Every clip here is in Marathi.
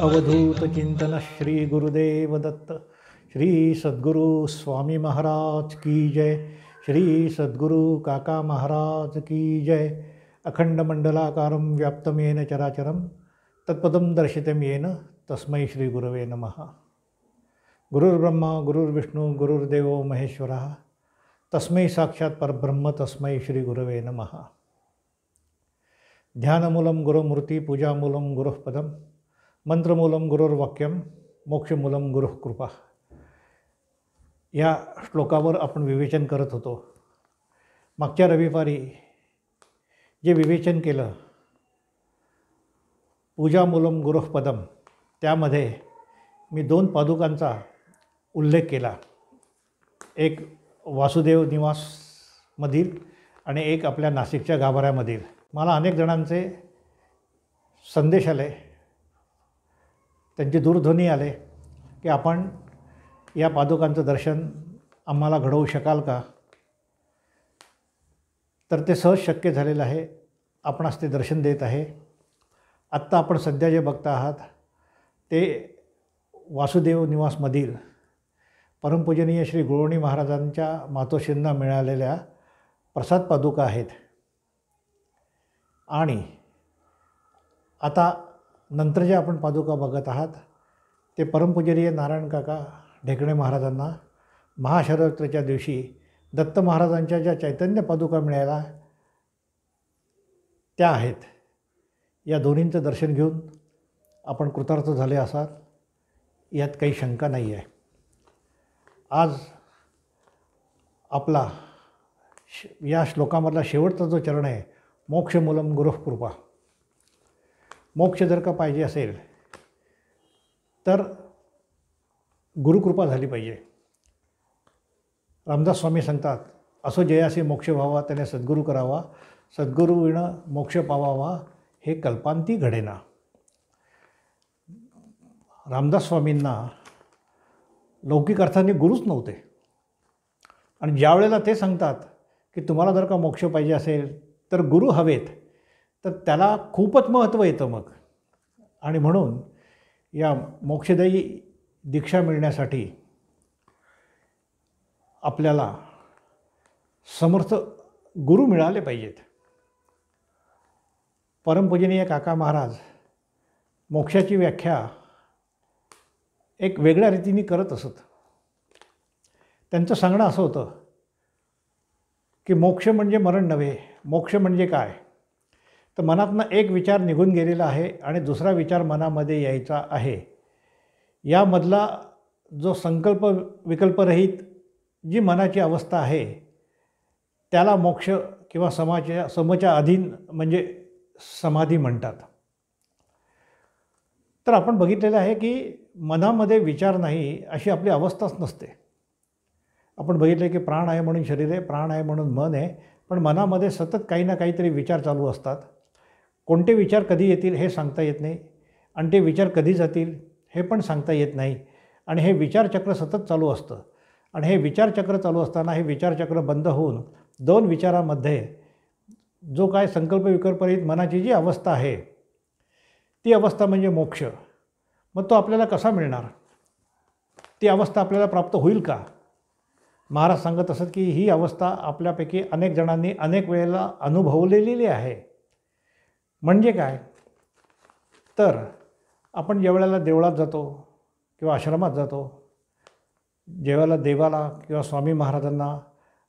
अवधूत चिंतन श्री गुरुदेव दत्त श्री सद्गुरु स्वामी महाराज की जय। श्री सद्गुरु काका महाराज की जय। अखंड मंडलाकारं व्याप्तमेन चराचरं तत्पदं दर्शितं येन तस्मै श्री गुरवे नमः। गुरुर्ब्रह्मा गुरुर्विष्णू गुरुर्देवो महेश्वरः. तस्मै साक्षात् परब्रह्म तस्मै श्री गुरवे नमः. ध्यानमूलं गुरुमूर्ती पूजामूलं गुरुः पदं मंत्रमूलं गुरुर्वाक्यम मोक्षमूलं गुरुः कृपा या श्लोकावर आपण विवेचन करत होतो. मागच्या रविवारी जे विवेचन केलं पूजामूलम गुरुःपदं त्यामध्ये मी दोन पादुकांचा उल्लेख केला. एक वासुदेव निवासमधील आणि एक आपल्या नाशिकच्या गाभाऱ्यामधील. मला अनेक जणांचे संदेश आले. त्यांची दूरध्वनी आले की आपण या पादुकांचं दर्शन आम्हाला घडवू शकाल का? तर ते सहज शक्य झालेलं आहे. आपणास ते दर्शन देत आहे. आत्ता आपण सध्या जे बघता आहात ते वासुदेव निवासमधील परमपूजनीय श्री गुरुणी महाराजांच्या मातोश्रींना मिळालेल्या प्रसाद पादुका आहेत. आणि आता नंतर जे आपण पादुका बघत आहात ते परमपूजनीय नारायण काका ढेकणे महाराजांना महाशिवरात्रीच्या दिवशी दत्त महाराजांच्या ज्या चैतन्य पादुका मिळाल्या त्या आहेत. या दोन्हींचं दर्शन घेऊन आपण कृतार्थ झाले असाल यात काही शंका नाही आहे आज आपला श या श्लोकामधला शेवटचा जो चरण आहे मोक्षमूलम मूलम गुरुकृपा मोक्ष जर का पाहिजे असेल तर गुरुकृपा झाली पाहिजे. रामदास स्वामी सांगतात असो जयासे मोक्ष व्हावा त्याने सद्गुरू करावा सद्गुरू मोक्ष पावावा हे कल्पांती घडेना. रामदास स्वामींना लौकिक अर्थाने गुरुच नव्हते. आणि ज्या वेळेला ते सांगतात की तुम्हाला जर का मोक्ष पाहिजे असेल तर गुरु हवेत तर त्याला खूपच महत्त्व येतं मग. आणि म्हणून या मोक्षदायी दीक्षा मिळण्यासाठी आपल्याला समर्थ गुरु मिळाले पाहिजेत. परमपूजनीय काका महाराज मोक्षाची व्याख्या एक वेगळ्या रीतीने करत असत. त्यांचं सांगणं असं होतं की मोक्ष म्हणजे मरण नव्हे मोक्ष म्हणजे काय? तर मनातनं एक विचार निघून गेलेला आहे आणि दुसरा विचार मनामध्ये यायचा आहे. यामधला जो संकल्प विकल्परहित जी मनाची अवस्था आहे त्याला मोक्ष किंवा समाच्या समच्या अधीन म्हणजे समाधी म्हणतात. तर आपण बघितलेलं आहे की मनामध्ये विचार नाही अशी आपली अवस्थाच नसते. आपण बघितलं की प्राण आहे म्हणून शरीर आहे प्राण आहे म्हणून मन आहे पण मनामध्ये सतत काही ना काहीतरी विचार चालू असतात. कोणते विचार कधी येतील हे सांगता येत नाही आणि ते विचार कधी जातील हे पण सांगता येत नाही. आणि हे विचारचक्र सतत चालू असतं. आणि हे विचारचक्र चालू असताना हे विचारचक्र बंद होऊन दोन विचारामध्ये जो काय संकल्प विकल्परहित मनाची जी अवस्था आहे ती अवस्था म्हणजे मोक्ष. मग तो आपल्याला कसा मिळणार? ती अवस्था आपल्याला प्राप्त होईल का? महाराज सांगत असत की ही अवस्था आपल्यापैकी अनेक जणांनी अनेक वेळेला अनुभवलेली आहे. म्हणजे काय? तर आपण ज्या वेळेला देवळात जातो किंवा आश्रमात जातो जेव्हाला देवाला किंवा स्वामी महाराजांना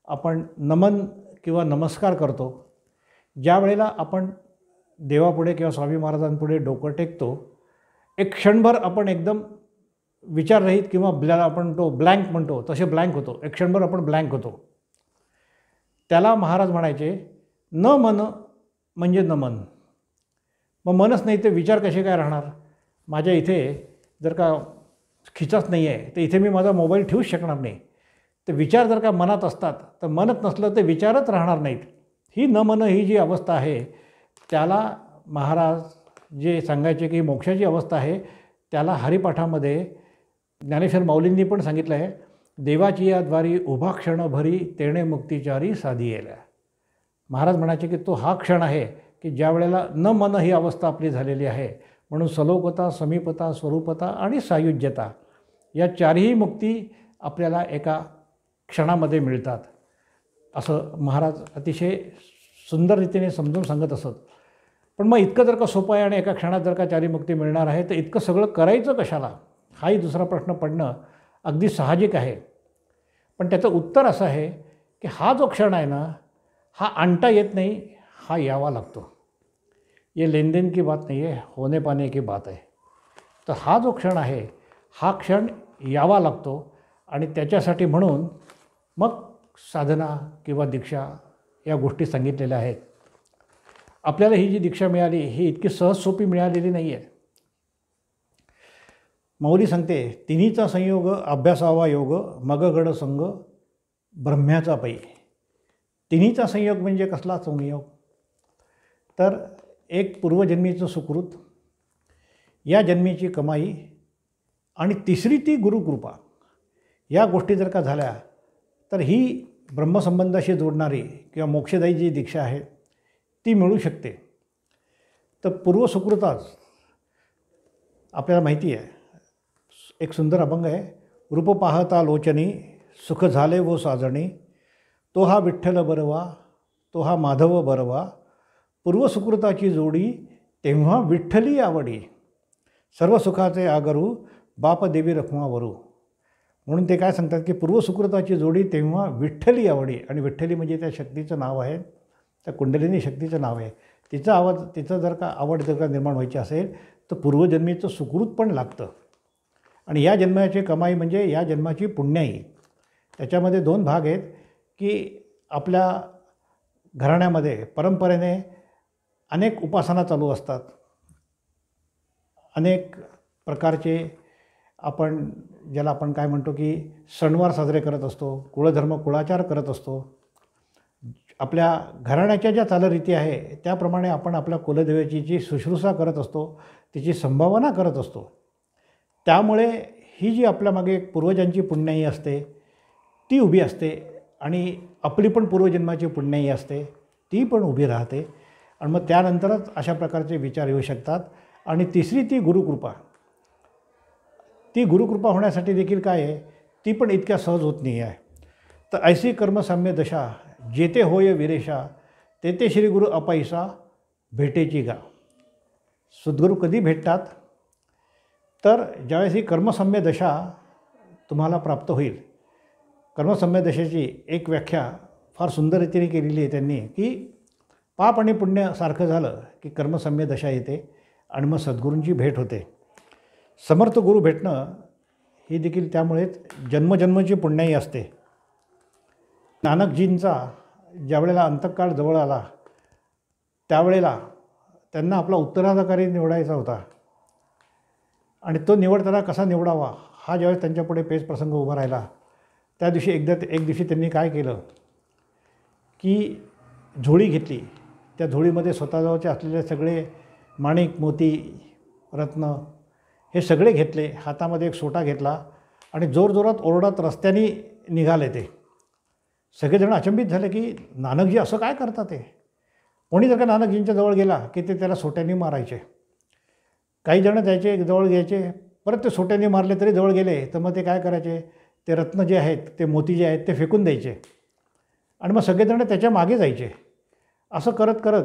आपण नमन किंवा नमस्कार करतो ज्या वेळेला आपण देवापुढे किंवा स्वामी महाराजांपुढे डोकं टेकतो. एक क्षणभर आपण एकदम विचाररहित किंवा ब्लॅ आपण तो ब्लँक म्हणतो तसे ब्लँक होतो. एक क्षणभर आपण ब्लँक होतो. त्याला महाराज म्हणायचे न मन म्हणजे न मन. मग मनच नाही ते विचार कसे काय राहणार? माझ्या इथे जर का खिचाच नाही आहे तर इथे मी माझा मोबाईल ठेवूच शकणार नाही. तर विचार जर का मनात असतात तर मनच नसलं तर विचारच राहणार नाहीत. ही न मन ही जी अवस्था आहे त्याला महाराज जे सांगायचे की मोक्षाची अवस्था आहे त्याला हरिपाठामध्ये ज्ञानेश्वर माऊलींनी पण सांगितलं आहे देवाची या द्वारी उभा क्षण भरी तेणे मुक्तिचारी साधी येल्या महाराज म्हणायचे की तो हा क्षण आहे की ज्या वेळेला न मन ही अवस्था आपली झालेली आहे म्हणून सलोकता समीपता स्वरूपता आणि सायुज्यता या चारही मुक्ती आपल्याला एका क्षणामध्ये मिळतात. असं महाराज अतिशय सुंदर रीतीने समजून सांगत असत. पण मग इतकं जर का सोपं आहे आणि एका क्षणात जर का चारीमुक्ती मिळणार आहे तर इतकं सगळं करायचं कशाला? हाही दुसरा प्रश्न पडणं अगदी साहजिक आहे. पण त्याचं उत्तर असं आहे की हा जो क्षण आहे ना हा आणता येत नाही हा यावा लागतो. ये लेनदेन की बात नाही आहे होणे पाने की बात आहे. तर हा जो क्षण आहे हा क्षण यावा लागतो आणि त्याच्यासाठी म्हणून मग साधना किंवा दीक्षा या गोष्टी सांगितलेल्या आहेत. आपल्याला ही जी दीक्षा मिळाली ही इतकी सहज सोपी मिळालेली नाही आहे मौली सांगते तिन्हीचा संयोग अभ्यासावा योग मग गड संग ब्रह्म्याचा पै तिन्हीचा संयोग म्हणजे कसला संयोग? तर एक पूर्वजन्मीचं सुकृत या जन्मीची कमाई आणि तिसरी ती गुरुकृपा. या गोष्टी जर का झाल्या तर ही ब्रह्मसंबंधाशी जोडणारी किंवा मोक्षदायी जी दीक्षा आहे ती मिळू शकते. तर पूर्वसुकृताच आपल्याला माहिती आहे. एक सुंदर अभंग आहे. रूप पाहता लोचनी सुख झाले वो साजणी तो हा विठ्ठल बरवा तो हा माधव बरवा. पूर्वसुकृताची जोडी तेव्हा विठ्ठली आवडी. सर्व सुखाचे आगरू बाप देवी रखमावरू म्हणून ते काय सांगतात की पूर्वसुकृताची जोडी तेव्हा विठ्ठली आवडी. आणि विठ्ठली म्हणजे त्या शक्तीचं नाव आहे. त्या कुंडलिनी शक्तीचं नाव आहे. तिचं आवाज तिचं जर का आवड जर का निर्माण व्हायची असेल तर पूर्वजन्मीचं सुकृत पण लागतं. आणि या जन्माची कमाई म्हणजे या जन्माची पुण्याई त्याच्यामध्ये दोन भाग आहेत की आपल्या घराण्यामध्ये परंपरेने अनेक उपासना चालू असतात. अनेक प्रकारचे आपण ज्याला आपण काय म्हणतो की सणवार साजरे करत असतो कुळधर्म कुळाचार करत असतो. आपल्या घराण्याच्या ज्या चालरीती आहे त्याप्रमाणे आपण आपल्या कुलदेवीची जी शुश्रूषा करत असतो तिची संभावना करत असतो. त्यामुळे ही जी आपल्यामागे पूर्वजांची पुण्याई असते ती उभी असते आणि आपली पण पूर्वजन्माची पुण्याई असते ती पण उभी राहते. आणि मग त्यानंतरच अशा प्रकारचे विचार येऊ शकतात. आणि तिसरी ती गुरुकृपा. ती गुरुकृपा होण्यासाठी देखील काय आहे ती पण इतक्या सहज होत नाही आहे तर ऐसी कर्मसाम्य दशा जेथे होय विरेशा तेथे श्री गुरु अपायसा भेटेची गा. सद्गुरू कधी भेटतात? तर ज्यावेळेस ही कर्मसम्य दशा तुम्हाला प्राप्त होईल. कर्मसम्य दशेची एक व्याख्या फार सुंदर रीतीने केलेली आहे त्यांनी की पाप आणि पुण्य सारखं झालं की कर्मसम्य दशा येते आणि मग सद्गुरूंची भेट होते. समर्थ गुरु भेटणं ही देखील त्यामुळेच जन्मजन्मची पुण्याई असते. नानकजींचा ज्यावेळेला अंतकाळ जवळ आला त्यावेळेला त्यांना आपला उत्तराधिकारी निवडायचा होता. आणि तो निवडताना कसा निवडावा हा ज्यावेळेस त्यांच्यापुढे पेच प्रसंग उभा राहिला त्या दिवशी एकदा एक दिवशी त्यांनी काय केलं की झोळी घेतली. त्या झोळीमध्ये स्वतःजवळचे असलेले सगळे माणिक मोती रत्न हे सगळे घेतले. हातामध्ये एक सोटा घेतला आणि जोरजोरात ओरडत रस्त्याने निघाले ते. सगळेजण अचंबित झाले की नानकजी असं काय करतात ते? कोणी जर का नानकजींच्या जवळ गेला की ते त्याला सोट्याने मारायचे. काही जण जायचे जवळ घ्यायचे परत ते सोट्याने मारले तरी जवळ गेले तर मग ते काय करायचे? ते रत्न जे आहेत ते मोती जे आहेत ते फेकून द्यायचे. आणि मग सगळेजण त्याच्यामागे जायचे. असं करत करत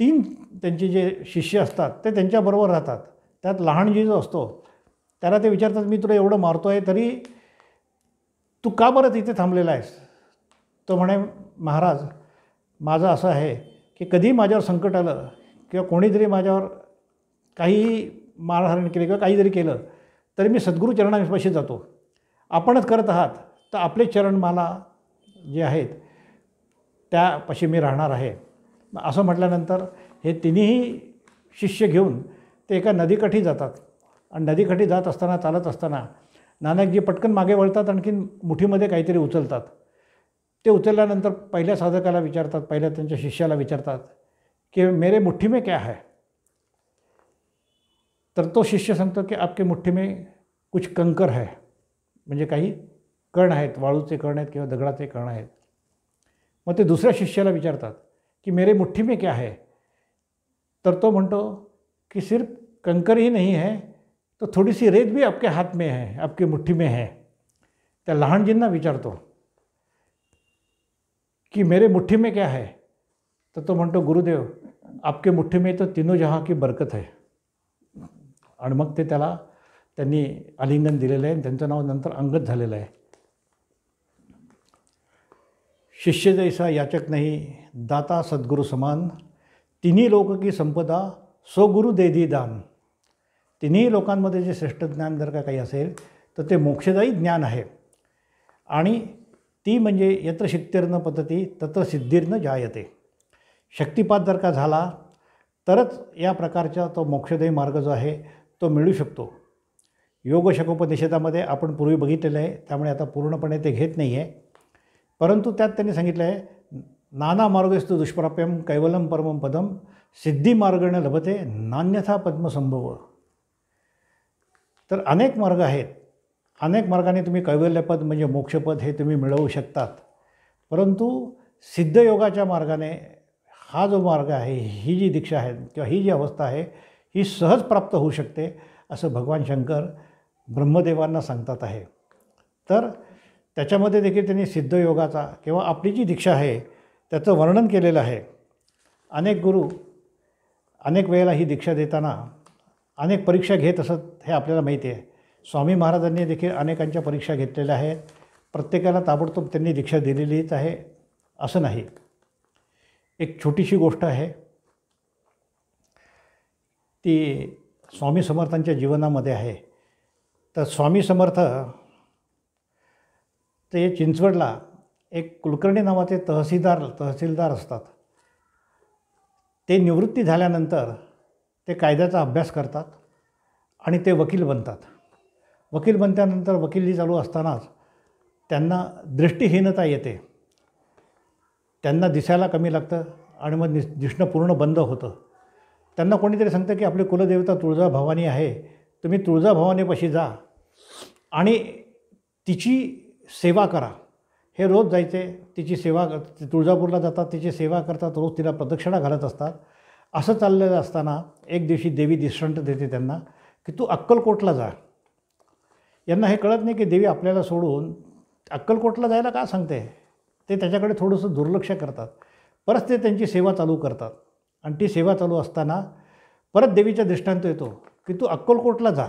तीन त्यांचे जे शिष्य असतात ते त्यांच्याबरोबर राहतात. त्यात लहानजी जो असतो त्याला ते विचारतात मी तुला एवढं मारतो आहे तरी तू का बरं तिथे थांबलेला आहेस? तो म्हणे महाराज माझं असं आहे की कधी माझ्यावर संकट आलं किंवा कोणीतरी माझ्यावर काही मारहाण केली किंवा काही जरी केलं तरी मी सद्गुरू चरणापाशी जातो. आपणच करत आहात तर आपले चरण मला जे आहेत त्यापाशी मी राहणार आहे. असं म्हटल्यानंतर हे तिन्ही शिष्य घेऊन ते एका नदीकाठी जातात. आणि नदीकाठी जात असताना चालत असताना नानकजी पटकन मागे वळतात आणखीन मुठीमध्ये काहीतरी उचलतात. ते उचलल्यानंतर पहिल्या साधकाला विचारतात पहिल्या त्यांच्या शिष्याला विचारतात की मेरे मुठ्ठी में क्या है? तर तो शिष्य सांगतो की आपके मुठ्ठी में कुछ कंकर है. म्हणजे काही कण आहेत वाळूचे कण आहेत किंवा दगडाचे कण आहेत. मग ते दुसऱ्या शिष्याला विचारतात की मेरे मुठ्ठी में क्या है? तर तो म्हणतो की सिर्फ कंकर ही नहीं है तो थोडी सी रेत भी आपके हाथ में है, आपकी मुठ्ठी में है। त्या लहानजींना विचारतो की मेरे मुठ्ठी में क्या है? तर तो म्हणतो गुरुदेव, आपके मुठ्ठी में तो तीनों जहाँ की बरकत है। आणि मग ते त्याला त्यांनी आलिंगन दिलेलं आहे त्यांचं नाव नंतर अंगत झालेलं आहे शिष्य जैसा याचक नाही, दाता सद्गुरु समान तिन्ही लोक की संपदा सो गुरु दे दी दान। तिन्ही लोकांमध्ये जे श्रेष्ठ ज्ञान जर का काही असेल तर ते मोक्षदायी ज्ञान आहे. आणि ती म्हणजे यत्र शक्तीर्न पद्धती तत्र सिद्धीर्न जायते. शक्तिपात जर का झाला तरच या प्रकारचा तो मोक्षदायी मार्ग जो आहे तो मिळू शकतो. योग शकोपनिषेधामध्ये आपण पूर्वी बघितलेलं आहे त्यामुळे आता पूर्णपणे ते घेत नाही आहे परंतु त्यात त्यांनी सांगितलं आहे नाना मार्गस्तु दुष्प्राप्यम कैवलम परमम पदम सिद्धी मार्गण लभते नान्यथा पद्मसंभव. तर अनेक मार्ग आहेत. अनेक मार्गाने तुम्ही कैवल्यपद म्हणजे मोक्षपद हे तुम्ही मिळवू शकतात. परंतु सिद्धयोगाच्या मार्गाने हा जो मार्ग आहे ही जी दीक्षा आहे किंवा ही जी अवस्था आहे ही सहज प्राप्त होऊ शकते असं भगवान शंकर ब्रह्मदेवांना सांगतात आहे. तर त्याच्यामध्ये देखील त्यांनी सिद्धयोगाचा किंवा आपली जी दीक्षा आहे त्याचं वर्णन केलेलं आहे. अनेक गुरु अनेक वेळेला ही दीक्षा देताना अनेक परीक्षा घेत असत हे आपल्याला माहिती आहे. स्वामी महाराजांनी देखील अनेकांच्या परीक्षा घेतलेल्या आहेत. प्रत्येकाला ताबडतोब त्यांनी दीक्षा दिलेलीच आहे असं नाही. एक छोटीशी गोष्ट आहे. ती स्वामी समर्थांच्या जीवनामध्ये आहे. तर स्वामी समर्थ ते चिंचवडला एक कुलकर्णी नावाचे तहसीलदार तहसीलदार असतात. ते निवृत्ती झाल्यानंतर ते कायद्याचा अभ्यास करतात आणि ते वकील बनतात. वकील बनल्यानंतर वकिली चालू असतानाच त्यांना दृष्टीहीनता येते. त्यांना दिसायला कमी लागतं आणि मग दिस दिसणं पूर्ण बंद होतं. त्यांना कोणीतरी सांगतं की आपली कुलदेवता तुळजाभवानी आहे तुम्ही तुळजाभवानीपाशी जा आणि तिची सेवा करा. हे रोज जायचे तिची सेवा तुळजापूरला जातात तिची सेवा करतात रोज तिला प्रदक्षिणा घालत असतात. असं चाललेलं असताना एक दिवशी देवी दिसंट देते त्यांना की तू अक्कलकोटला जा. यांना हे कळत नाही की देवी आपल्याला सोडून अक्कलकोटला जायला का सांगते? ते त्याच्याकडे थोडंसं दुर्लक्ष करतात. परत ते त्यांची सेवा चालू करतात. आणि ती सेवा चालू असताना परत देवीचा दृष्टांत येतो की तू अक्कलकोटला जा.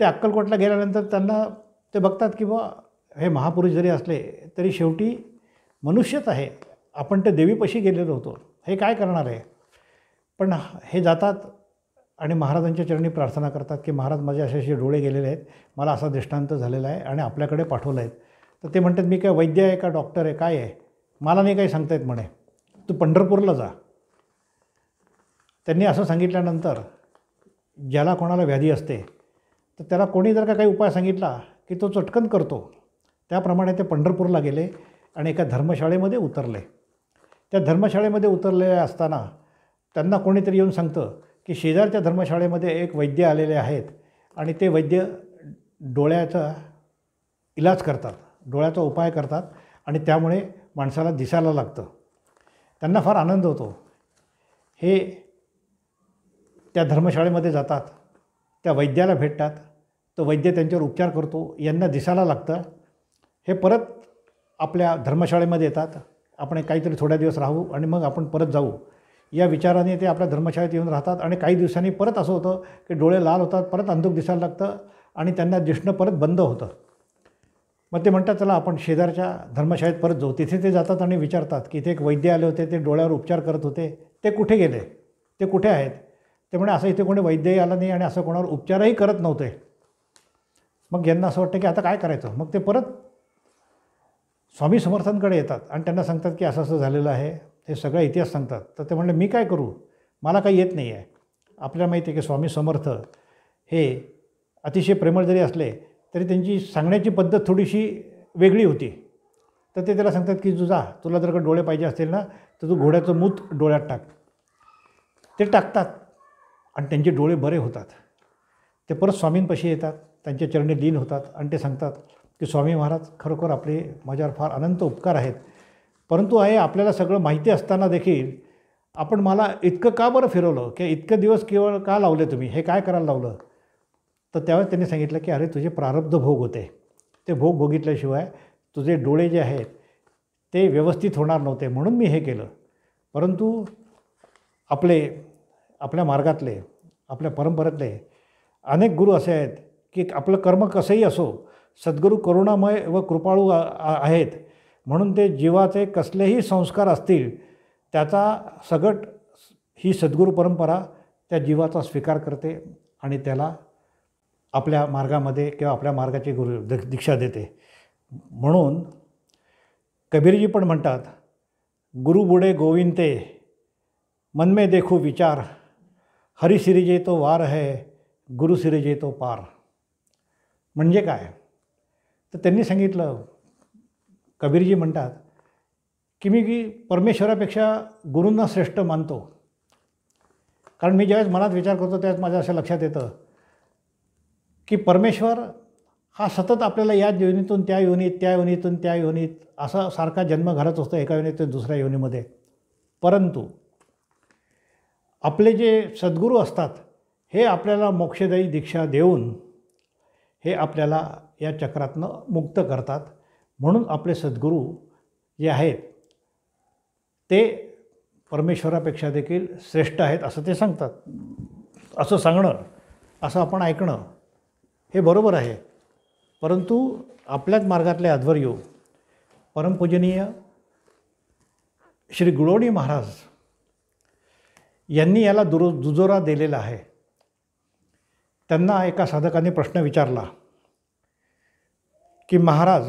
ते अक्कलकोटला गेल्यानंतर त्यांना ते बघतात की बा हे महापुरुष जरी असले तरी शेवटी मनुष्यच आहे. आपण ते देवीपाशी गेलेलो होतो. हे काय करणार आहे? पण हे जातात आणि महाराजांच्या चरणी प्रार्थना करतात की महाराज माझे असे असे डोळे गेलेले आहेत मला असा दृष्टांत झालेला आहे आणि आपल्याकडे पाठवलं आहेत. तर ते म्हणतात मी काय वैद्य आहे का डॉक्टर आहे? काय आहे? मला नाही काही सांगता येत म्हणे. तू पंढरपूरला जा. त्यांनी असं सांगितल्यानंतर ज्याला कोणाला व्याधी असते तर त्याला कोणी जर का काही उपाय सांगितला की तो चटकन करतो. त्याप्रमाणे ते पंढरपूरला गेले आणि एका धर्मशाळेमध्ये उतरले. त्या धर्मशाळेमध्ये उतरलेले असताना त्यांना कोणीतरी येऊन सांगतं की शेजारच्या धर्मशाळेमध्ये एक वैद्य आलेले आहेत आणि ते वैद्य डोळ्याचा इलाज करतात डोळ्याचा उपाय करतात आणि त्यामुळे माणसाला दिसायला लागतं. त्यांना फार आनंद होतो. हे त्या धर्मशाळेमध्ये जातात त्या वैद्याला भेटतात तो वैद्य त्यांच्यावर उपचार करतो यांना दिसायला लागतं. हे परत आपल्या धर्मशाळेमध्ये येतात. आपण काहीतरी थोड्या दिवस राहू आणि मग आपण परत जाऊ. या विचाराने ते आपल्या धर्मशाळेत येऊन राहतात आणि काही दिवसांनी परत असं होतं की डोळे लाल होतात परत अंधुक दिसायला लागतं आणि त्यांना दिसणं परत बंद होतं. मग ते म्हणतात चला आपण शेजारच्या धर्मशाळेत परत जाऊ. तिथे ते जातात आणि विचारतात की इथे एक वैद्य आले होते ते डोळ्यावर उपचार करत होते. ते कुठे गेले? ते कुठे आहेत? ते म्हणे असं इथे कोणी वैद्यही आला नाही आणि असं कोणावर उपचारही करत नव्हते. मग यांना असं वाटतं की आता काय करायचं? मग ते परत स्वामी समर्थांकडे येतात आणि त्यांना सांगतात की असं असं झालेलं आहे. हे सगळा इतिहास सांगतात. तर ते म्हणले मी काय करू? मला काही येत नाही आहे आपल्याला माहिती आहे की स्वामी समर्थ हे अतिशय प्रेमळ जरी असले तरी त्यांची सांगण्याची पद्धत थोडीशी वेगळी होती. तर ते त्याला सांगतात की तू जा तुला जर का डोळे पाहिजे असतील ना तर तू घोड्याचं मूत डोळ्यात टाक. ते टाकतात आणि त्यांचे डोळे बरे होतात. ते परत स्वामींपाशी येतात त्यांच्या चरणी लीन होतात आणि ते सांगतात की स्वामी महाराज खरोखर आपले माझ्यावर फार अनंत उपकार आहेत. परंतु आहे आपल्याला सगळं माहिती असताना देखील आपण मला इतकं का बरं फिरवलं? की इतकं दिवस केवळ का लावले तुम्ही? हे काय करायला लावलं? तर त्यावेळेस त्यांनी सांगितलं की अरे तुझे प्रारब्ध भोग होते. ते भोग भोगितल्याशिवाय तुझे डोळे जे आहेत ते व्यवस्थित होणार नव्हते. म्हणून मी हे केलं. परंतु आपले आपल्या मार्गातले आपल्या परंपरेतले अनेक गुरु असे आहेत की आपलं कर्म कसंही असो सद्गुरू करुणामय व कृपाळू आहेत. म्हणून ते जीवाचे कसलेही संस्कार असतील त्याचा सगट ही सद्गुरू परंपरा त्या जीवाचा स्वीकार करते आणि त्याला आपल्या मार्गामध्ये किंवा आपल्या मार्गाची गुरु दीक्षा देते. म्हणून कबीरजी पण म्हणतात गुरु बुडे गोविंदे मनमे देखू विचार हरी सिरिजे तो वार है गुरु सिरिजे तो पार. म्हणजे काय? तर त्यांनी सांगितलं कबीरजी म्हणतात की मी की परमेश्वरापेक्षा गुरूंना श्रेष्ठ मानतो. कारण मी ज्यावेळेस मनात विचार करतो त्यावेळेस माझ्या असं लक्षात येतं की परमेश्वर हा सतत आपल्याला या योनीतून त्या योनीत त्या योनीतून त्या योनीत असा सारखा जन्म घालत असतो एका योनीतून दुसऱ्या योनीमध्ये. परंतु आपले जे सद्गुरू असतात हे आपल्याला मोक्षदायी दीक्षा देऊन हे आपल्याला या चक्रातनं मुक्त करतात. म्हणून आपले सद्गुरू जे आहेत ते परमेश्वरापेक्षा देखील श्रेष्ठ आहेत असं ते सांगतात. असं सांगणं असं आपण ऐकणं हे बरोबर आहे. परंतु आपल्याच मार्गातले अध्वर्यू परमपूजनीय श्री गुळवणी महाराज यांनी याला दुरो दुजोरा दिलेला आहे. त्यांना एका साधकाने प्रश्न विचारला की महाराज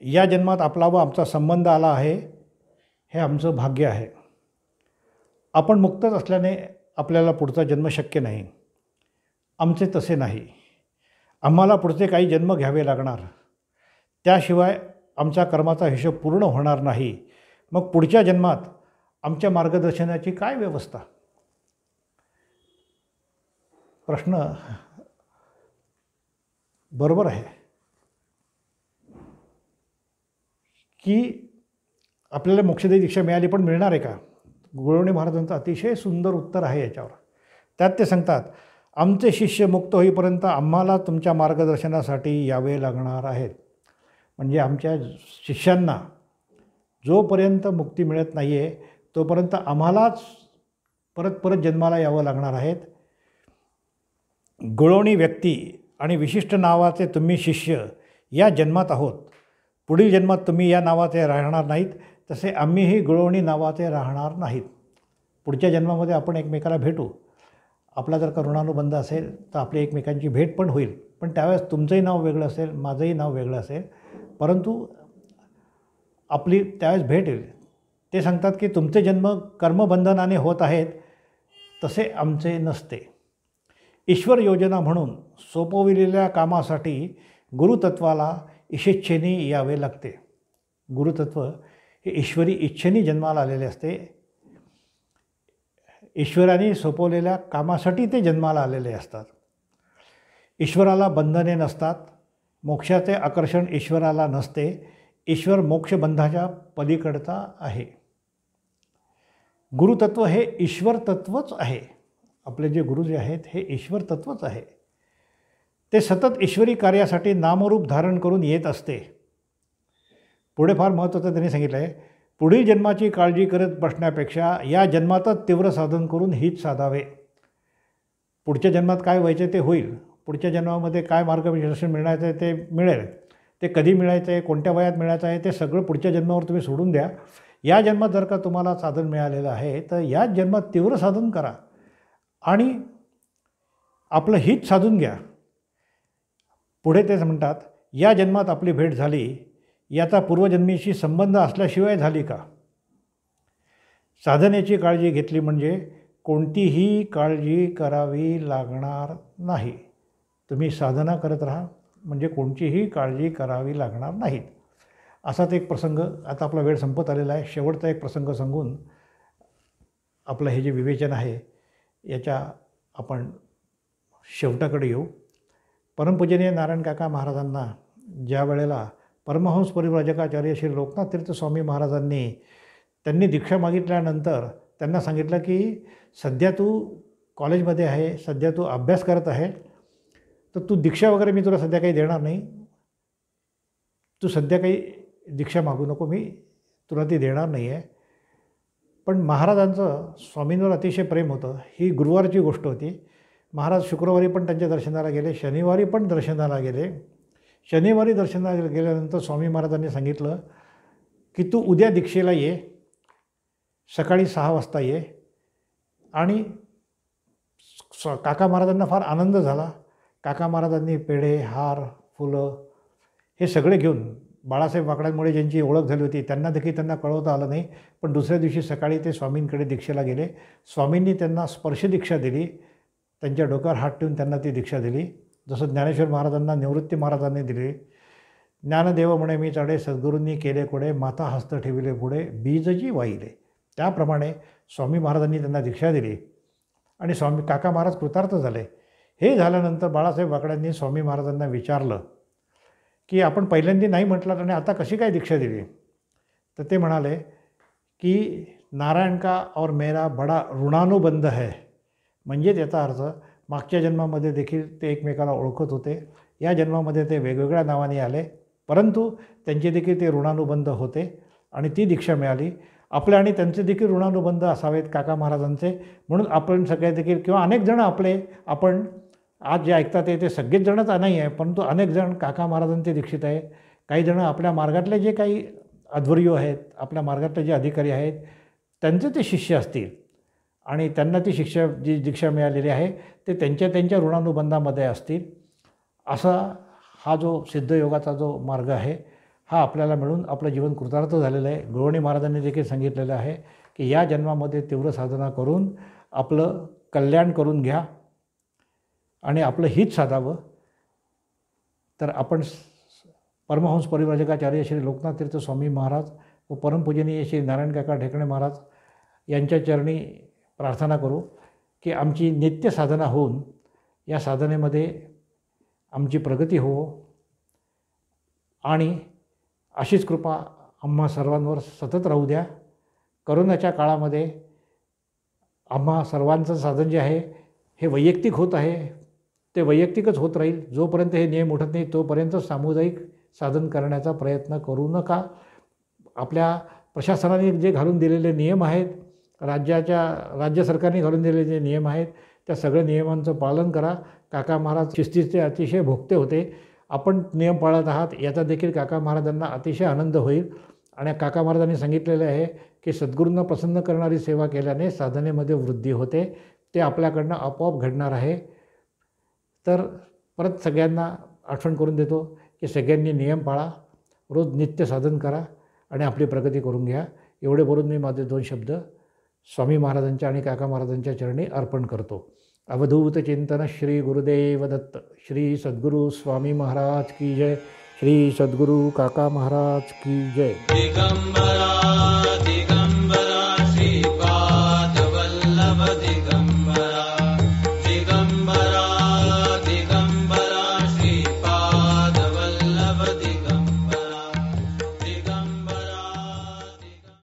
या जन्मात आपला व आमचा संबंध आला आहे हे आमचं भाग्य आहे. आपण मुक्तच असल्याने आपल्याला पुढचा जन्म शक्य नाही. आमचे तसे नाही. आम्हाला पुढचे काही जन्म घ्यावे लागणार. त्याशिवाय आमच्या कर्माचा हिशोब पूर्ण होणार नाही. मग पुढच्या जन्मात आमच्या मार्गदर्शनाची काय व्यवस्था? प्रश्न बरोबर आहे. की आपल्याला मोक्षदायी दीक्षा मिळाली पण मिळणार आहे का? गुळवणे महाराजांचं अतिशय सुंदर उत्तर आहे याच्यावर. त्यात ते सांगतात आमचे शिष्य मुक्त होईपर्यंत आम्हाला तुमच्या मार्गदर्शनासाठी यावे लागणार आहेत. म्हणजे आमच्या शिष्यांना जोपर्यंत मुक्ती मिळत नाही आहे तोपर्यंत आम्हालाच परत परत जन्माला यावं लागणार आहेत. गुळवणी व्यक्ती आणि विशिष्ट नावाचे तुम्ही शिष्य या जन्मात आहोत. पुढील जन्मात तुम्ही या नावाचे राहणार नाहीत तसे आम्हीही गुळवणी नावाचे राहणार नाहीत. पुढच्या जन्मामध्ये आपण एकमेकाला भेटू. आपला जर करुणानुबंध असेल तर आपली एकमेकांची भेट पण होईल. पण त्यावेळेस तुमचंही नाव वेगळं असेल माझंही नाव वेगळं असेल. परंतु आपली त्यावेळेस भेट येईल. ते सांगतात की तुमचे जन्म कर्मबंधनाने होत आहेत तसे आमचे नसते. ईश्वर योजना म्हणून सोपविलेल्या कामासाठी गुरुतत्वाला इशेच्छेने यावे लागते. गुरुतत्व हे ईश्वरी इच्छेने जन्माला आलेले असते. ईश्वराने सोपवलेल्या कामासाठी ते जन्माला आलेले असतात. ईश्वराला बंधने नसतात. मोक्षाचे आकर्षण ईश्वराला नसते. ईश्वर मोक्षबंधाच्या पलीकडचा आहे. गुरुतत्व हे ईश्वर तत्वच आहे. आपले जे गुरु जे आहेत हे ईश्वर तत्वच आहे. ते सतत ईश्वरी कार्यासाठी नामरूप धारण करून येत असते. पुढे फार महत्त्वाचं त्यांनी सांगितलं आहे पुढील जन्माची काळजी करत बसण्यापेक्षा या जन्मातच तीव्र साधन करून हीच साधावे. पुढच्या जन्मात काय व्हायचे ते होईल. पुढच्या जन्मामध्ये काय मार्गदर्शन मिळायचं आहे ते मिळेल. ते कधी मिळायचं आहे कोणत्या वयात मिळायचं आहे ते सगळं पुढच्या जन्मावर तुम्ही सोडून द्या. या जन्मात जर का तुम्हाला साधन मिळालेलं आहे तर याच जन्मात तीव्र साधन करा. आणि आपलं हित साधून घ्या. पुढे तेच म्हणतात या जन्मात आपली भेट झाली याचा पूर्वजन्मीशी संबंध असल्याशिवाय झाली का? साधनेची काळजी घेतली म्हणजे कोणतीही काळजी करावी लागणार नाही. तुम्ही साधना करत राहा म्हणजे कोणतीही काळजी करावी लागणार नाहीत. असाच एक प्रसंग आता आपला वेळ संपत आलेला आहे. शेवटचा एक प्रसंग सांगून आपलं हे जे विवेचन आहे याच्या आपण शेवटाकडे येऊ. परमपूजनीय नारायण काका महाराजांना ज्या वेळेला परमहंस परिव्राजकाचार्य श्री लोकनाथ तीर्थ स्वामी महाराजांनी त्यांनी दीक्षा मागितल्यानंतर त्यांना सांगितलं की सध्या तू कॉलेजमध्ये आहे सध्या तू अभ्यास करत आहे तर तू दीक्षा वगैरे मी तुला सध्या काही देणार नाही. तू सध्या काही दीक्षा मागू नको मी तुला ती देणार नाही आहे पण महाराजांचं स्वामींवर अतिशय प्रेम होतं. ही गुरुवारची गोष्ट होती. महाराज शुक्रवारी पण त्यांच्या दर्शनाला गेले शनिवारी पण दर्शनाला गेले. शनिवारी दर्शनाला गेल्यानंतर स्वामी महाराजांनी सांगितलं की तू उद्या दीक्षेला ये सकाळी सहा वाजता ये. आणि स- काका महाराजांना फार आनंद झाला. काका महाराजांनी पेढे हार फुलं हे सगळे घेऊन बाळासाहेब वाकड्यांमुळे ज्यांची ओळख झाली होती त्यांना देखील त्यांना कळवता आलं नाही. पण दुसऱ्या दिवशी सकाळी ते स्वामींकडे दीक्षेला गेले. स्वामींनी त्यांना स्पर्श दीक्षा दिली. त्यांच्या डोक्यावर हात ठेवून त्यांना ती दीक्षा दिली. जसं ज्ञानेश्वर महाराजांना निवृत्ती महाराजांनी दिली. ज्ञानदेव म्हणे मी चढे सद्गुरूंनी केले कोडे माता हस्त ठेविले पुढे बीजजी वाहिले. त्याप्रमाणे स्वामी महाराजांनी त्यांना दीक्षा दिली. आणि स्वामी काका महाराज कृतार्थ झाले. हे झाल्यानंतर बाळासाहेब वाकड्यांनी स्वामी महाराजांना विचारलं की आपण पहिल्यांदा नाही म्हटलं आणि आता कशी काय दीक्षा दिली? तर ते म्हणाले की नारायण का और मेरा बडा ऋणानुबंध है? म्हणजे त्याचा अर्थ मागच्या जन्मामध्ये देखील ते एकमेकाला ओळखत होते. या जन्मामध्ये ते वेगवेगळ्या नावाने आले. परंतु त्यांचे देखील ते ऋणानुबंध होते आणि ती दीक्षा मिळाली. आपले आणि त्यांचे देखील ऋणानुबंध असावेत काका महाराजांचे. म्हणून आपण सगळे देखील किंवा अनेक जण आपले आपण आज जे ऐकतात आहे ते सगळेच जणच नाही आहे परंतु अनेक जण काका महाराजांचे दीक्षित आहे. काही जणं आपल्या मार्गातले जे काही अध्वर्यो आहेत आपल्या मार्गातले जे अधिकारी आहेत त्यांचे ते शिष्य असतील. आणि त्यांना ती शिक्षा जी दीक्षा मिळालेली आहे ते त्यांच्या त्यांच्या ऋणानुबंधामध्ये असतील. असा हा जो सिद्धयोगाचा जो मार्ग आहे हा आपल्याला मिळून आपलं जीवन कृतार्थ झालेलं आहे. गृहिणी महाराजांनी देखील सांगितलेलं आहे की या जन्मामध्ये तीव्र साधना करून आपलं कल्याण करून घ्या. आणि आपलं हित साधावं. तर आपण स- परमहंस परिव्राजकाचार्य श्री लोकनाथ तीर्थ स्वामी महाराज व परमपूजनीय श्री नारायण काका ढेकणे महाराज यांच्या चरणी प्रार्थना करू की आमची नित्य साधना होऊन या साधनेमध्ये आमची प्रगती हो आणि अशीच कृपा आम्हा सर्वांवर सतत राहू द्या. करोनाच्या काळामध्ये आम्हा सर्वांचं साधन जे आहे हे वैयक्तिक होत आहे. ते वैयक्तिकच होत राहील. जोपर्यंत हे नियम उठत नाही तोपर्यंत सामुदायिक साधन करण्याचा प्रयत्न करू नका. आपल्या प्रशासनाने जे घालून दिलेले नियम आहेत राज्याच्या राज्य सरकारने घालून दिलेले जे नियम आहेत त्या सगळ्या नियमांचं पालन करा. काका महाराज शिस्तीचे अतिशय भोगते होते. आपण नियम पाळत आहात याचा देखील काका महाराजांना अतिशय आनंद होईल. आणि काका महाराजांनी सांगितलेले आहे की सद्गुरूंना प्रसन्न करणारी सेवा केल्याने साधनेमध्ये वृद्धी होते. ते आपल्याकडनं आपोआप घडणार आहे. तर परत सगळ्यांना आठवण करून देतो की सगळ्यांनी नियम पाळा रोज नित्य साधन करा आणि आपली प्रगती करून घ्या. एवढे बोलून मी माझे दोन शब्द स्वामी महाराजांच्या आणि काका महाराजांच्या चरणी अर्पण करतो. अवधूत चिंतन श्री गुरुदेव दत्त श्री सद्गुरू स्वामी महाराज की जय श्री सद्गुरू काका महाराज की जय.